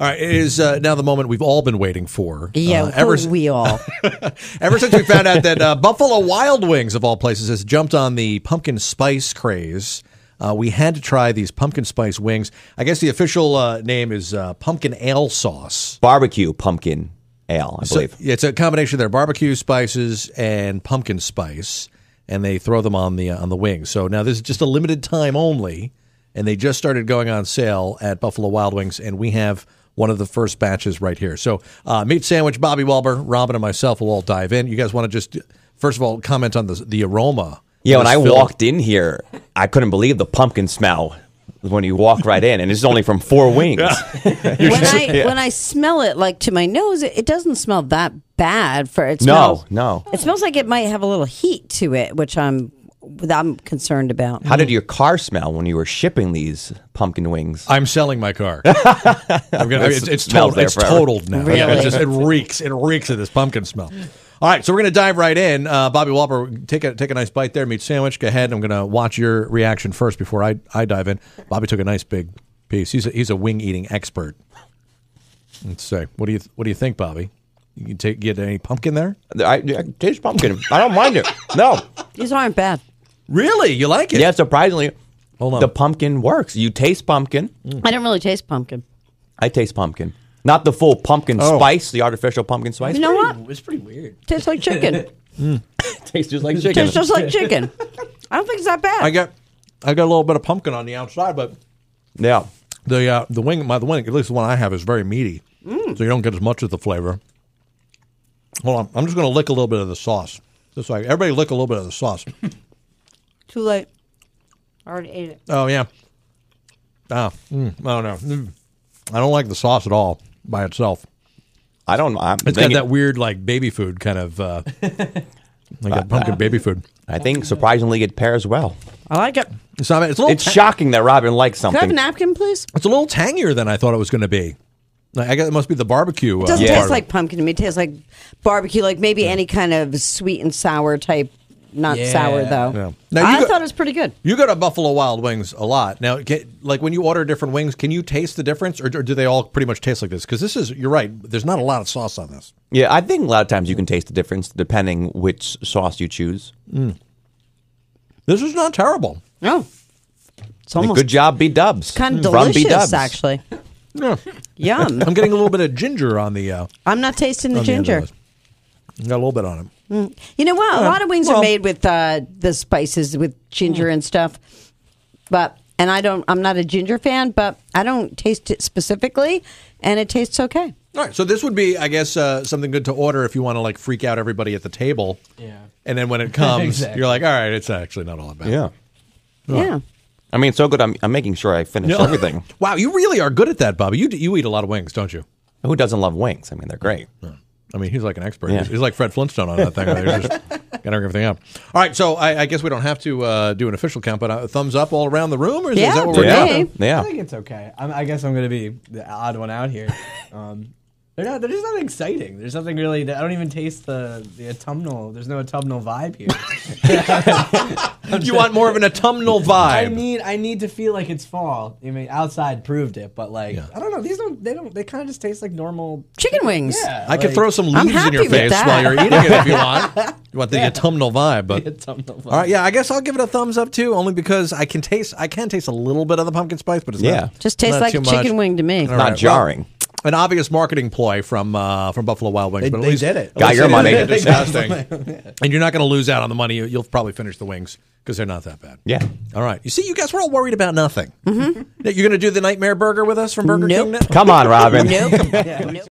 All right, it is uh, now the moment we've all been waiting for. Yeah, Uh, ever, who we all. ever since we found out that uh, Buffalo Wild Wings, of all places, has jumped on the pumpkin spice craze, uh, we had to try these pumpkin spice wings. I guess the official uh, name is uh, pumpkin ale sauce. Barbecue pumpkin ale, I So believe. it's a combination of their barbecue spices and pumpkin spice, and they throw them on the uh, on the wings. So now this is just a limited time only, and they just started going on sale at Buffalo Wild Wings, and we have one of the first batches right here. So uh, meat sandwich, Bobby Walber, Robin, and myself will all dive in. You guys want to just first of all comment on the the aroma? Yeah, when I film. walked in here, I couldn't believe the pumpkin smell when you walk right in, and it's only from four wings. when I when I smell it, like to my nose, it, it doesn't smell that bad. For it No, no. It smells like it might have a little heat to it, which I'm I'm concerned about. How did your car smell when you were shipping these pumpkin wings? I'm selling my car. I'm gonna, it's it's, smells total, it's totaled now. Really? It, just, it reeks. It reeks of this pumpkin smell. All right, so we're gonna dive right in. Uh, Bobby Walper, take a take a nice bite there. Meat sandwich. Go ahead. I'm gonna watch your reaction first before I, I dive in. Bobby took a nice big piece. He's a, he's a wing eating expert. Let's say, what do you what do you think, Bobby? You can take get any pumpkin there? I, I taste pumpkin. I don't mind it. No. These aren't bad. Really, you like it? Yeah, surprisingly, Hold on. the pumpkin works. You taste pumpkin. I don't really taste pumpkin. I taste pumpkin. Not the full pumpkin Oh. spice, the artificial pumpkin spice. You know what? It's pretty weird. Tastes like chicken. tastes just like chicken. Tastes just like chicken. I don't think it's that bad. I got I got a little bit of pumpkin on the outside, but yeah. The uh, the wing, my the wing, at least the one I have, is very meaty, Mm. so you don't get as much of the flavor. Hold on, I'm just going to lick a little bit of the sauce. Just like everybody, lick a little bit of the sauce. Too late. I already ate it. oh yeah. Ah, mm, I don't know. Mm. I don't like the sauce at all by itself. I don't. I'm It's got thinking- that weird like baby food kind of uh, like a pumpkin baby food. I think surprisingly it pairs well. I like it. It's not. It's a little. It's shocking that Robin likes something. Can I have a something. napkin, please? it's a little tangier than I thought it was going to be. Like, I guess it must be the barbecue. Uh, It doesn't Yeah. taste like pumpkin to me. It tastes like barbecue, like maybe any kind of sweet and sour type. Not Yeah. sour though. Yeah. Now, you I got- thought it was pretty good. You go to Buffalo Wild Wings a lot now. Get, like when you order different wings, can you taste the difference, or, or do they all pretty much taste like this? Because this is, you're right. There's not a lot of sauce on this. Yeah, I think a lot of times you can taste the difference depending which sauce you choose. This is not terrible. No, it's almost Good job, B Dubs. kind of From B delicious, Dubs. actually. Yeah. Yum. I'm getting a little bit of ginger on the. Uh, I'm not tasting the ginger. the end of ginger. this. Got a little bit on it. You know what? A lot of wings well- are made with uh, the spices with ginger and stuff. But and I don't. I'm not a ginger fan, but I don't taste it specifically, and it tastes okay. All right, so this would be, I guess, uh, something good to order if you want to like freak out everybody at the table. Yeah. And then when it comes, Exactly. you're like, all right, it's actually not all that bad. Yeah. Yeah. I mean, so good. I'm, I'm making sure I finish Yeah. everything. Wow, you really are good at that, Bobby. You you eat a lot of wings, don't you? Who doesn't love wings? I mean, they're great. I mean, he's like an expert. Yeah. He's, he's like Fred Flintstone on that thing. He's just got everything up. All right, so I, I guess we don't have to uh, do an official count, but uh, thumbs up all around the room, or is, is Yeah, that what we're yeah. doing? Okay. I think it's okay. I'm, I guess I'm going to be the odd one out here. Um, they're not. They're just not exciting. There's nothing really. I don't even taste the the autumnal. There's no autumnal vibe here. You want more of an autumnal vibe? I vibe? need. I need to feel like it's fall. I mean, outside proved it, but like Yeah. I don't know. These don't. They don't. They kind of just taste like normal. Chicken wings. Yeah. I could throw some leaves in your face that. while you're eating it if you want. You want the autumnal vibe, but autumnal vibe. all right, yeah, I guess I'll give it a thumbs up too, only because I can taste I can taste a little bit of the pumpkin spice, but it's Yeah. not, Just tastes not like too a much. chicken wing to me. All Not right, well, jarring. An obvious marketing ploy from uh, from Buffalo Wild Wings, They- but at they least did it. Got your money. did it disgusting. and you're not going to lose out on the money. You- You'll probably finish the wings because they're not that bad. Yeah. All right. You see, you guys were all worried about nothing. Mm-hmm. You're going to do the nightmare burger with us from Burger Nope. King? Now? Come on, Robin. Nope. nope.